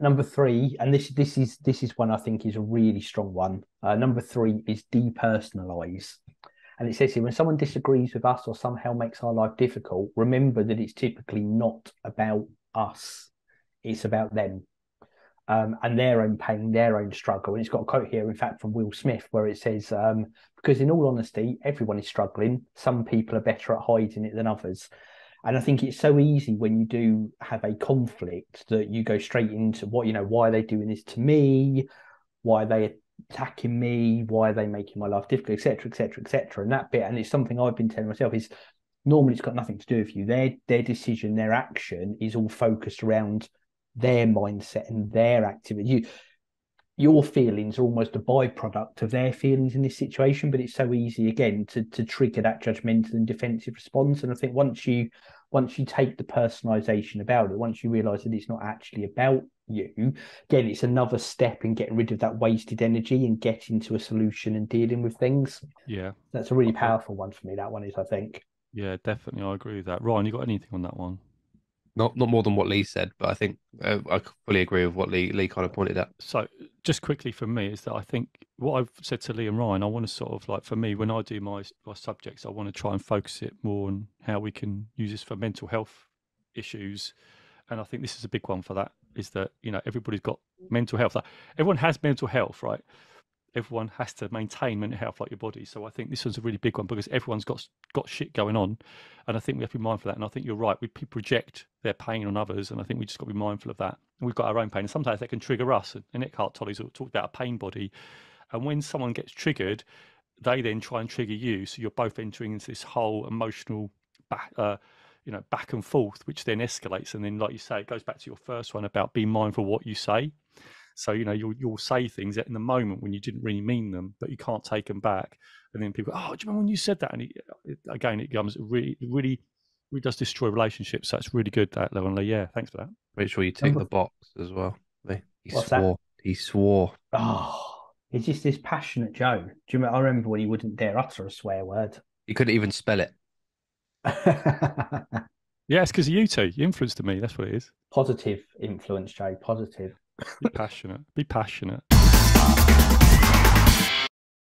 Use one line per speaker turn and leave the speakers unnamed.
number three, and this this is this is one I think is a really strong one. Uh, number three is depersonalize. And it says here when someone disagrees with us or somehow makes our life difficult, remember that it's typically not about us, it's about them um, and their own pain, their own struggle. And it's got a quote here, in fact, from Will Smith, where it says, um, because in all honesty, everyone is struggling. Some people are better at hiding it than others. And I think it's so easy when you do have a conflict that you go straight into what, you know, why are they doing this to me? Why are they attacking me? Why are they making my life difficult, etc., etc., etc. And that bit, and it's something I've been telling myself is normally it's got nothing to do with you. Their their decision, their action is all focused around their mindset and their activity. You, your feelings are almost a byproduct of their feelings in this situation, but it's so easy again to to trigger that judgmental and defensive response. And I think once you once you take the personalization about it, once you realize that it's not actually about you, again, it's another step in getting rid of that wasted energy and getting to a solution and dealing with things.
Yeah.
That's a really powerful one for me. That one is, I think.
Yeah, definitely. I agree with that. Ryan, you got anything on that one?
Not not more than what Lee said, but I think uh, I fully agree with what Lee Lee kind of pointed out.
So, just quickly for me is that I think what I've said to Lee and Ryan, I want to sort of like for me when I do my my subjects, I want to try and focus it more on how we can use this for mental health issues, and I think this is a big one for that. Is that you know everybody's got mental health. Like, everyone has mental health, right? Everyone has to maintain mental health like your body. So I think this one's a really big one because everyone's got got shit going on, and I think we have to be mindful of that. And I think you're right. We project their pain on others, and I think we just got to be mindful of that. And we've got our own pain, and sometimes that can trigger us. And Eckhart Tolle's talked about a pain body, and when someone gets triggered, they then try and trigger you. So you're both entering into this whole emotional back. Uh, you know, back and forth, which then escalates, and then, like you say, it goes back to your first one about being mindful of what you say. So you know you'll you'll say things in the moment when you didn't really mean them, but you can't take them back. And then people, oh, do you remember when you said that? And it, uh, it, again, it becomes really, really, really does destroy relationships. So it's really good that level. Uh, yeah, thanks for that.
Make sure you tick the box as well. He
What's
swore.
that?
He swore.
Oh, he's just this passionate Joe. Do you remember? I remember when he wouldn't dare utter a swear word.
He couldn't even spell it.
Yeah, it's because of you two. You influenced me. That's what it is.
Positive influence, Joe. Positive.
Be passionate. Be passionate.